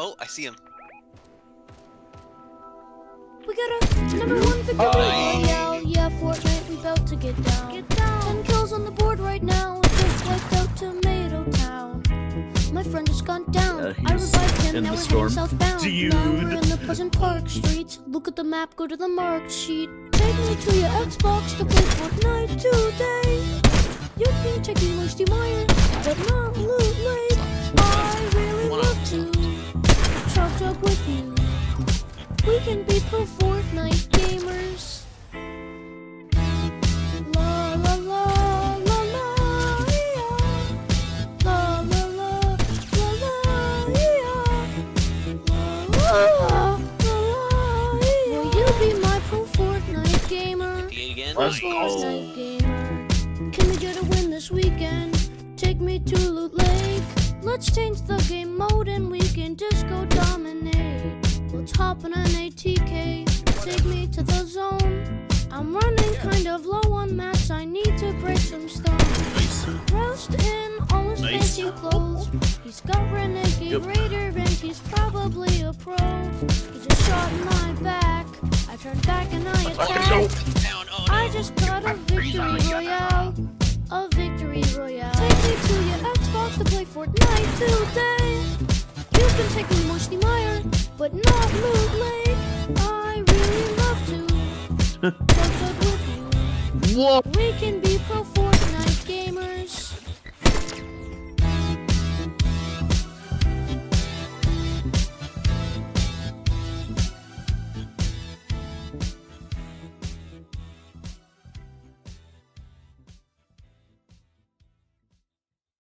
Oh, I see him. We got a number one victory oh. oh, royale. Yeah, Fortnite, we bout to get down. Get down. Ten kills on the board right now. Just wiped out Tomato Town. My friend just gone down. Yeah, I revived him. now the we're storm. heading southbound. Dude. Now we're in the Pleasant Park streets. Look at the map. Go to the marked sheet. Take me to your Xbox to play Fortnite today. We can be pro Fortnite gamers. La la la la la yeah. La la la la la yeah. La la la la yeah. Will you be my pro Fortnite gamer? Again. Let's Pro go. Fortnite gamer. Can we get a win this weekend? Take me to Loot Lake. Let's change the game mode and we can disco dominate. Let's hop on an ATK. Take me to the zone. I'm running kind of low on mats. I need to break some stones. Nice. Dressed in all his Nice. fancy clothes. He's got Renegade Yep. Raider and he's probably a pro. He just shot in my back. I turned back and I attacked. dope. Down. No. I just got a victory royale. A victory royale. Take me to your Xbox to play Fortnite today. You can take me Moisty Mire, but not Loot Lake. I really love to. Jump with you. Whoa. We can be pro